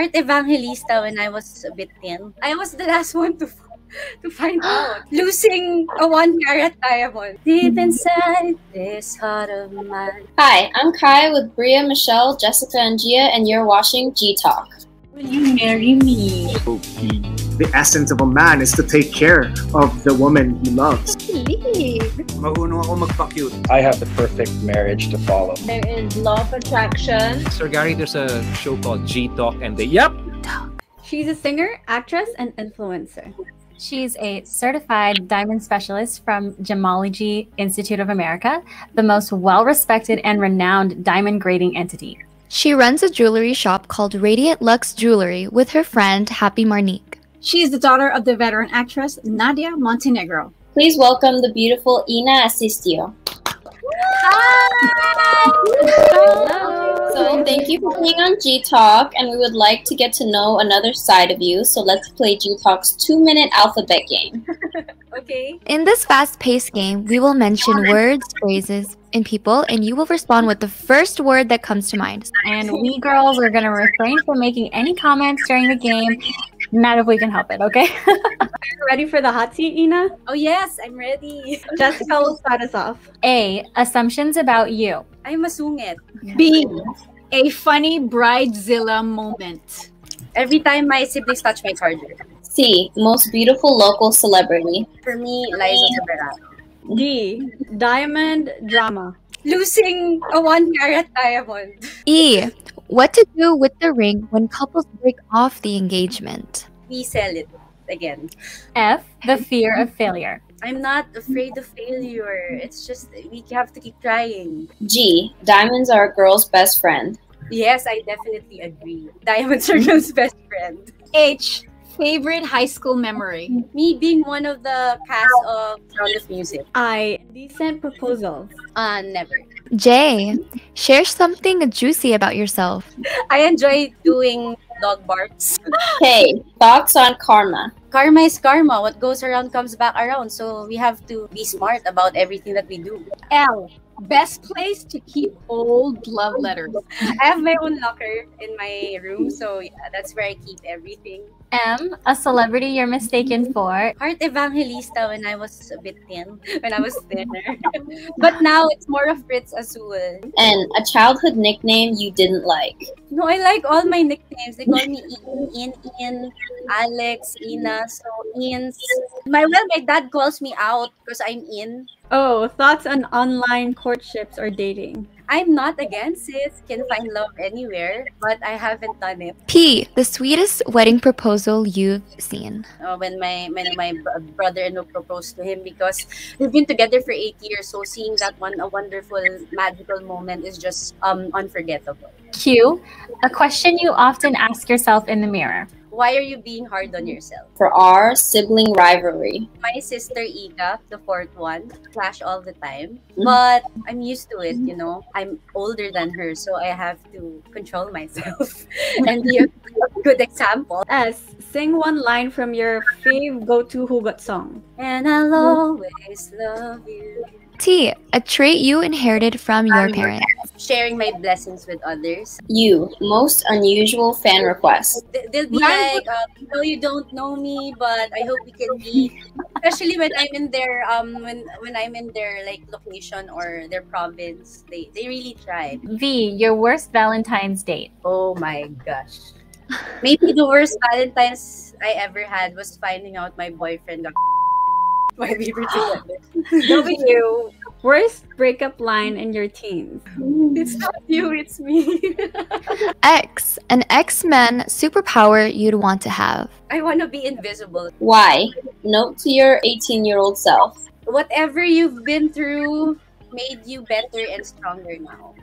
Heart Evangelista when I was a bit thin. I was the last one to to find out. Losing a one carat diamond. Deep inside this heart of mine. Hi, I'm Kai with Bria, Michelle, Jessica, and Gia, and you're watching G Talk. Will you marry me? The essence of a man is to take care of the woman he loves. Marunong ako magpa-cute. I have the perfect marriage to follow. There is law of attraction. Sir Gary, there's a show called G Talk and they, yep, She's a singer, actress, and influencer. She's a certified diamond specialist from Gemology Institute of America, the most well respected and renowned diamond grading entity. She runs a jewelry shop called Radiant Lux Jewelry with her friend Happy Marnique. She is the daughter of the veteran actress Nadia Montenegro. Please welcome the beautiful Ynna Asistio. So thank you for being on G Talk, and we would like to get to know another side of you. So let's play G Talk's two-minute alphabet game. Okay. In this fast paced game, we will mention words, phrases, and people, and you will respond with the first word that comes to mind. And we girls are going to refrain from making any comments during the game, not if we can help it, okay? Are you ready for the hot seat, Ynna? Oh yes, I'm ready. Jessica will start us off. A. Assumptions about you. I'm masungit. B. A funny bridezilla moment. Every time my siblings touch my charger. C. Most beautiful local celebrity. For me, Liza Soberano. D. Diamond drama. Losing a one carat diamond. E. What to do with the ring when couples break off the engagement. We sell it again. F. The fear of failure. I'm not afraid of failure. It's just we have to keep trying. G. Diamonds are a girl's best friend. Yes, I definitely agree. Diamond girl's best friend. H. Favorite high school memory. Me being one of the cast of Sound of Music. I. Decent proposals. Uh, never. J. Share something juicy about yourself. I enjoy doing dog barks. K. Thoughts on karma. Karma is karma. What goes around comes back around. So we have to be smart about everything that we do. L. Best place to keep old love letters. I have my own locker in my room, so yeah, that's where I keep everything. M. A celebrity you're mistaken for. Heart Evangelista when I was a bit thin, when I was thinner. but now it's more of Fritz Azul. And a childhood nickname you didn't like. No, I like all my nicknames. They call me Ian, Ian, Ian, Alex, Ina. So Ian's. My well, my dad calls me out because I'm in. Oh, thoughts on online courtships or dating? I'm not against it. Can find love anywhere, but I haven't done it. P. The sweetest wedding proposal you've seen. Uh, when my when my brother-in-law proposed to him because we've been together for eight years. So seeing that one a wonderful magical moment is just um unforgettable. Q. A question you often ask yourself in the mirror. Why are you being hard on yourself? For our Sibling rivalry. My sister Ika, the fourth one, clash all the time. Mm-hmm. But I'm used to it, you know. I'm older than her, so I have to control myself and be a good example. As Sing one line from your fave go-to Hugot song. And I'll always love you. T. A trait you inherited from your Um, parents. Sharing my blessings with others. You, Most unusual fan request. They- They'll be Right. like, uh, "No, you don't know me, but I hope we can be." Especially when I'm in their um when when I'm in their like location or their province, they they really tried. V. Your worst Valentine's date. Oh my gosh. Maybe the worst Valentine's I ever had was finding out my boyfriend got my we were together. W. Worst breakup line in your teens. It's not you, it's me. X. An X-Men superpower you'd want to have. I want to be invisible. Y. Note to your 18 year old self. Whatever you've been through made you better and stronger now.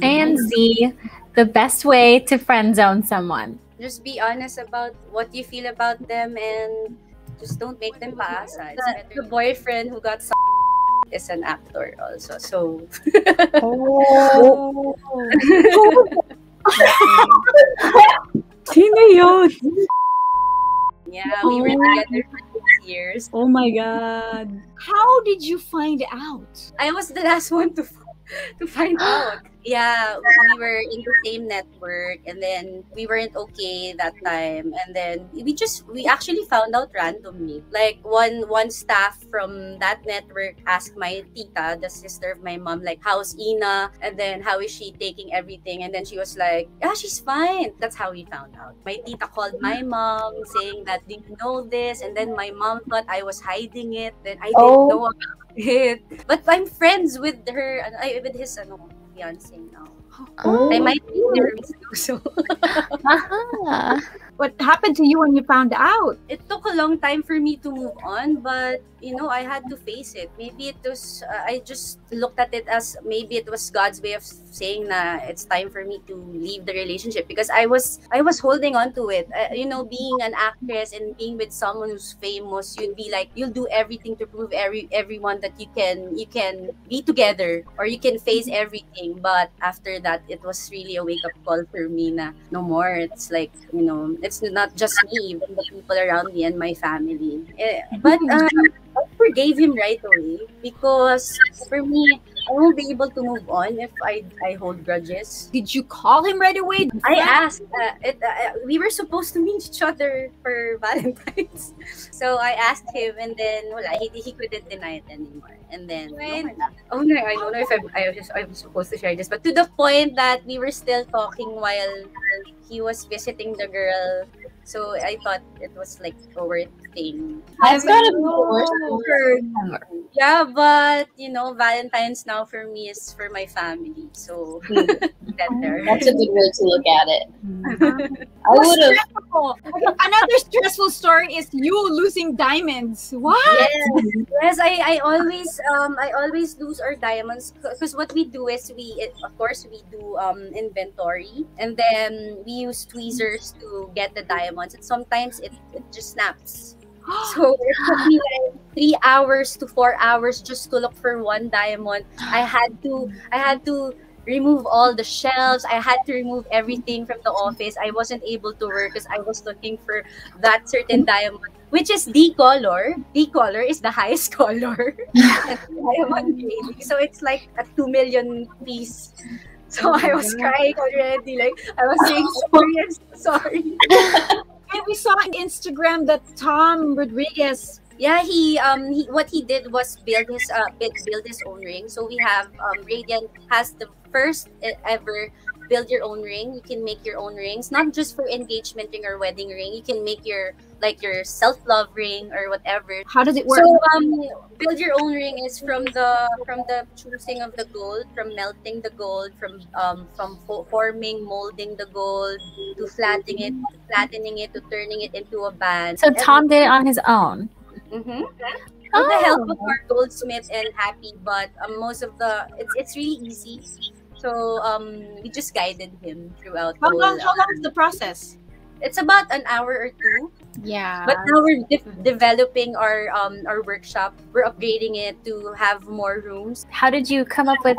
And Z. The best way to friend zone someone. Just be honest about what you feel about them and just don't make them paasa. It's better. The boyfriend who got is an actor also. So Oh. Sino yun? yeah, we were together for six years. Oh my God. How did you find out? I was the last one to to find out. Yeah, we were in the same network and then we weren't okay that time and then we just we actually found out randomly. Like one one staff from that network asked my tita, the sister of my mom, like how's Ynna and then how is she taking everything and then she was like, Yeah, she's fine. That's how we found out. My tita called my mom saying that did you know this and then my mom thought I was hiding it. Then I didn't Oh. know about it. But I'm friends with her ano, ay, with his ano fiance now. Oh. I might be nervous too, so Aha. What happened to you when you found out? it took a long time for me to move on, but you know, I had to face it. Maybe it was, uh, I just looked at it as maybe it was God's way of saying that it's time for me to leave the relationship because I was, I was holding on to it. Uh, you know, being an actress and being with someone who's famous, you'd be like, you'll do everything to prove every everyone that you can, you can be together or you can face everything. But after that, it was really a wake up call for me. Na no more. It's like you know, it's not just me, even the people around me and my family. Eh, But um, I forgave him right away because for me, I won't be able to move on if I I hold grudges. Did you call him right away? I asked. Uh, it, uh, we were supposed to meet each other for Valentine's, so I asked him, and then wala, he, he couldn't deny it anymore. And then When? oh no, I don't know if I'm, I was I'm supposed to share this, but to the point that we were still talking while he was visiting the girl. So I thought it was like worth thing. Gotta be the worst. Yeah, but you know, Valentine's now for me is for my family. So better. That's a good way to look at it. I would have. Another stressful story is you losing diamonds. What? Yes, yes. I, I always um I always lose our diamonds because what we do is we it, of course we do um inventory and then we use tweezers to get the diamonds and sometimes it, it just snaps. So it took me like three hours to four hours just to look for one diamond. I had to I had to remove all the shelves. I had to remove everything from the office. I wasn't able to work because I was looking for that certain diamond, which is D color. D color is the highest color. diamond. So it's like a two million piece. So oh I was crying already. Like I was saying sorry, I'm so sorry. And we saw on Instagram that Tom Rodriguez. Yeah, he um he, what he did was build his uh build, his own ring. So we have um Radiant has the first e- ever build your own ring. You can make your own rings, not just for engagement ring or wedding ring. You can make your like your self love ring or whatever. How does it work? So um, build your own ring is from the from the choosing of the gold, from melting the gold, from um from fo- forming, molding the gold, to flattening it, flattening it, to turning it into a band. So Tom did it on his own. Mm-hmm. With the help of our goldsmith and happy, but um, most of the it's it's really easy. So um, we just guided him throughout. How long? whole- How long is the process? It's about an hour or two. Yeah. But now we're de- developing our um our workshop. We're upgrading it to have more rooms. How did you come up with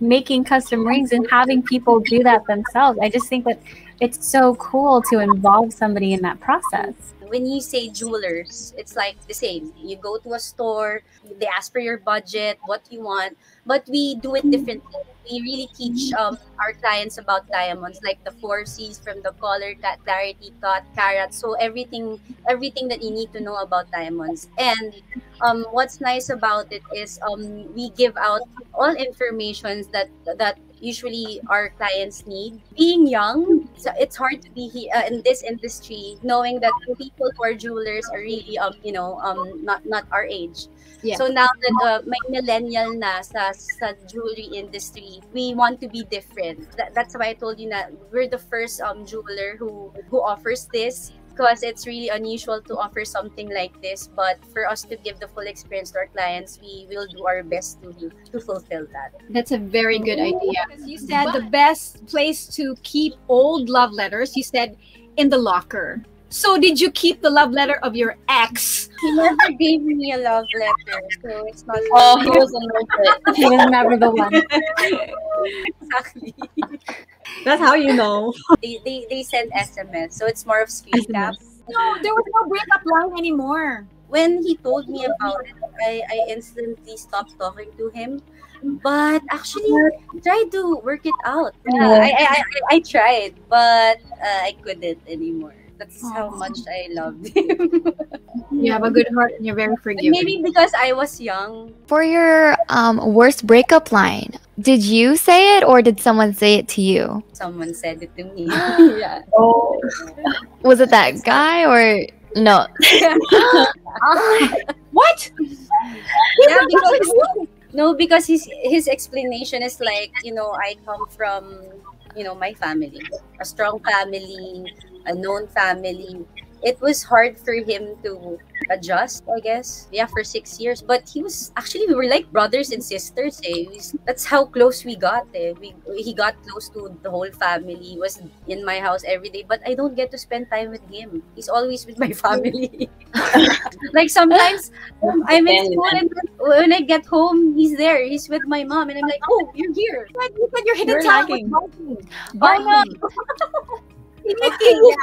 making custom rings and having people do that themselves? I just think that it's so cool to involve somebody in that process. When you say jewelers, it's like the same. You go to a store, they ask for your budget, what you want, but we do it differently. We really teach um, our clients about diamonds, like the four C's from the color, clarity, cut, carat. So everything, everything that you need to know about diamonds. And um, what's nice about it is um, we give out all informations that that usually our clients need. Being young, so it's hard to be here uh, in this industry, knowing that people who are jewelers are really um you know um not not our age. Yeah. So now that uh, may millennial na sa, sa jewelry industry, we want to be different. That, that's why I told you that we're the first um jeweler who who offers this because it's really unusual to offer something like this. But for us to give the full experience to our clients, we will do our best to to fulfill that. That's a very good idea. You said the best place to keep old love letters, you said in the locker. So did you keep the love letter of your ex? He never gave me a love letter, so it's not. Oh, he wasn't worth. He was never the one. exactly. That's how you know. They, they they send SMS, so it's more of screen cap. No, there was no breakup line anymore. when he told me about it, I, I instantly stopped talking to him. But actually, I tried to work it out. Yeah, I, I, I, I tried, but uh, I couldn't anymore. That's how much I loved him. You have a good heart and you're very forgiving. Maybe because I was young. For your um, worst breakup line, did you say it or did someone say it to you? Someone said it to me. yeah. Oh. Was it that guy or no? what? yeah, because no, because his his explanation is like you know I come from you know my family, a strong family, a known family. It was hard for him to adjust, I guess. Yeah, for six years. But he was actually we were like brothers and sisters. Eh. We- That's how close we got. Eh. We he got close to the whole family. He was in my house every day, but I don't get to spend time with him. He's always with my family. like sometimes I'm in school and when I get home, he's there. He's with my mom, and I'm like, "Oh, you're here." You said hidden You're talent. lagging. Oh no.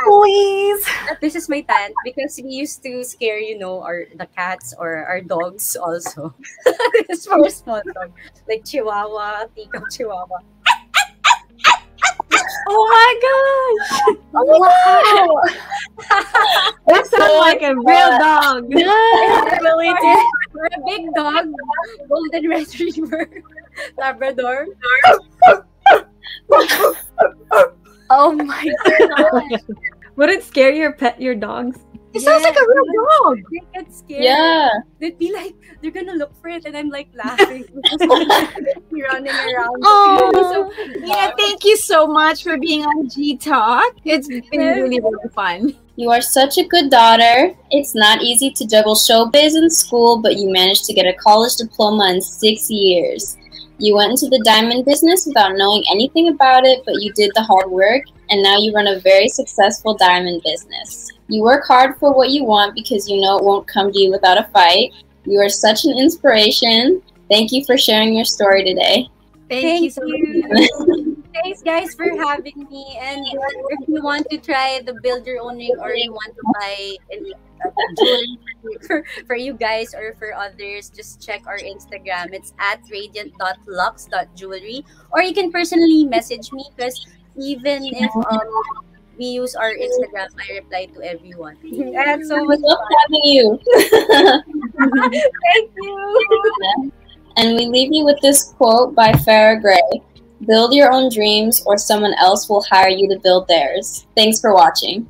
Please. this is my tent because we used to scare, you know, our the cats or our dogs also. it's for a small dog, like Chihuahua, Tika Chihuahua. Oh my gosh! Wow! That sounds oh like a real dog. It really did. For a big dog, golden retriever, Labrador. Oh my god. Would it scare your pet, your dogs? It sounds like a real dog. They get scared. Yeah. They'd be like, they're gonna look for it, and I'm like laughing. running around. Oh, yeah, thank you so much for being on G Talk. It's been really, really fun. You are such a good daughter. It's not easy to juggle showbiz and school, but you managed to get a college diploma in six years. You went into the diamond business without knowing anything about it, but you did the hard work, and now you run a very successful diamond business. You work hard for what you want because you know it won't come to you without a fight. You are such an inspiration. Thank you for sharing your story today. Thank, Thank you so much. Thanks, guys, for having me. And if you want to try the build your own ring or you want to buy jewelry for, for you guys or for others, just check our Instagram. It's at radiant.lux.jewelry. Or you can personally message me because even if um, we use our Instagram, I reply to everyone. And so We much love fun. having you. Thank you. And we leave you with this quote by Farrah Gray Build your own dreams, or someone else will hire you to build theirs. Thanks for watching.